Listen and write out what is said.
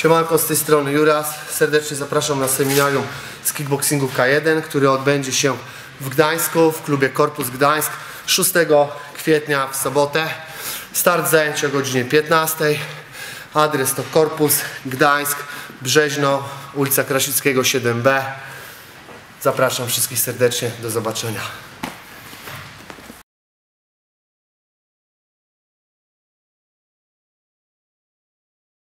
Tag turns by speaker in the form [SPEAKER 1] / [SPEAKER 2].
[SPEAKER 1] Siemanko, z tej strony Juras. Serdecznie zapraszam na seminarium z kickboxingu K1, który odbędzie się w Gdańsku, w klubie Korpus Gdańsk 6 kwietnia w sobotę. Start zajęć o godzinie 15. Adres to Korpus Gdańsk, Brzeźno, ulica Krasickiego 7B. Zapraszam wszystkich serdecznie. Do zobaczenia.